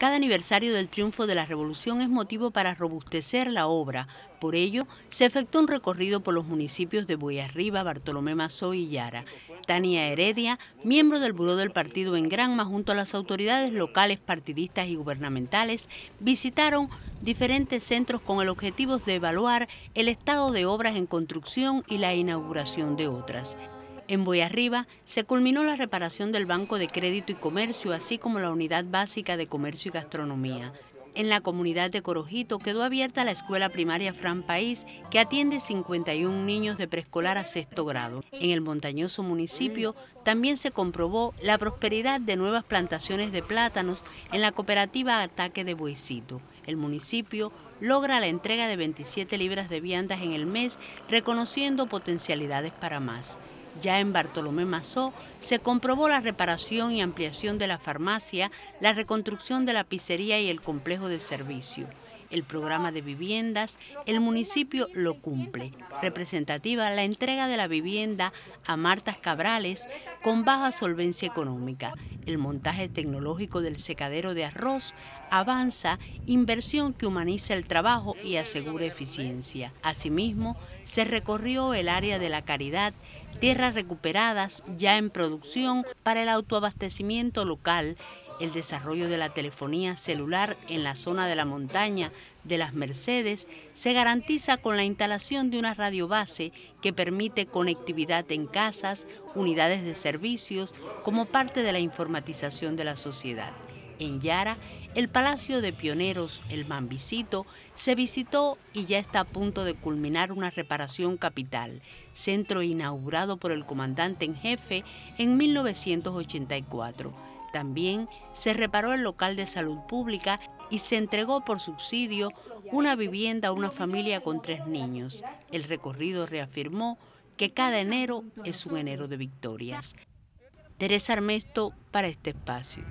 Cada aniversario del triunfo de la revolución es motivo para robustecer la obra. Por ello, se efectuó un recorrido por los municipios de Boyarriba, Bartolomé Mazó y Yara. Tania Heredia, miembro del Buró del Partido en Granma, junto a las autoridades locales, partidistas y gubernamentales, visitaron diferentes centros con el objetivo de evaluar el estado de obras en construcción y la inauguración de otras. En Boyarriba se culminó la reparación del Banco de Crédito y Comercio, así como la Unidad Básica de Comercio y Gastronomía. En la comunidad de Corojito quedó abierta la escuela primaria Fran País, que atiende 51 niños de preescolar a sexto grado. En el montañoso municipio también se comprobó la prosperidad de nuevas plantaciones de plátanos en la cooperativa Ataque de Buecito. El municipio logra la entrega de 27 libras de viandas en el mes, reconociendo potencialidades para más. Ya en Bartolomé Mazó se comprobó la reparación y ampliación de la farmacia, la reconstrucción de la pizzería y el complejo de servicio. El programa de viviendas, el municipio lo cumple. Representativa la entrega de la vivienda a Martas Cabrales con baja solvencia económica. El montaje tecnológico del secadero de arroz avanza, inversión que humaniza el trabajo y asegura eficiencia. Asimismo, se recorrió el área de la caridad tierras recuperadas ya en producción para el autoabastecimiento local, el desarrollo de la telefonía celular en la zona de la montaña de las Mercedes se garantiza con la instalación de una radio base que permite conectividad en casas, unidades de servicios, como parte de la informatización de la sociedad. En Yara, el Palacio de Pioneros, el Mambisito, se visitó y ya está a punto de culminar una reparación capital, centro inaugurado por el comandante en jefe en 1984. También se reparó el local de salud pública y se entregó por subsidio una vivienda a una familia con tres niños. El recorrido reafirmó que cada enero es un enero de victorias. Teresa Armesto para este espacio.